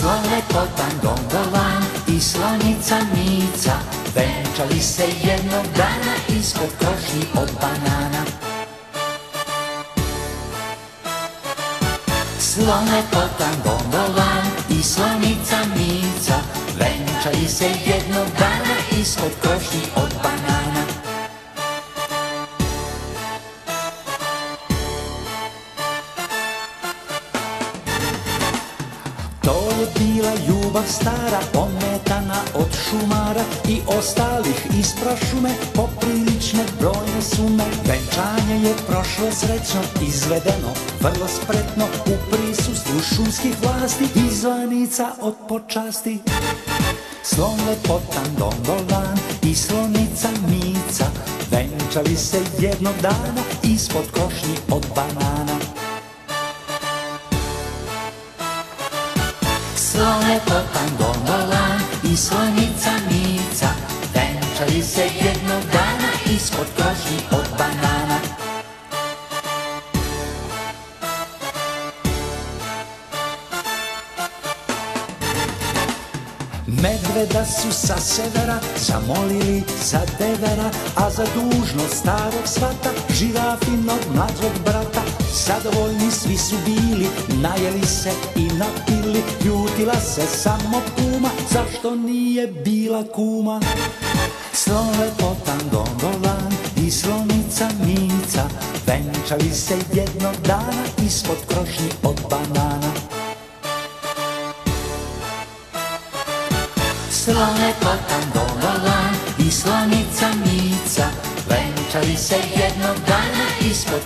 lepotan gondolan i slonica Mica. Venčali se jednog dana ispod krošnji od banana. Slon lepotan gondolan i slonica Mica. Venčali se jednog dana ispod krošnji od To je bila ljubav stara, ometana od šumara i ostalih iz prošume, poprilične brojne sume. Venčanje je prošlo srećno, izvedeno, vrlo spretno, u prisustvu šumskih vlasti, izvanica od počasti. Slon lepotan dondolan i slonica Mica, venčali se jednog dana ispod košnji od banana. Slon lepotan gondolan i slonica Mica Venčali se jednog dana ispod krošnji od banana Medveda su sa severa zamolili za devera, a za dužnost starog svata žirafinog mlađeg brata. Zadovoljni svi su bili, najeli se i napili, ljutila se samo kuma, zašto nije bila kuma? Slon lepotan gondolan i slonica Mica, venčali se jednog dana ispod krošnji od banana. Slon lepotan gondolan i slonica Mica Venčali se jednog dana ispod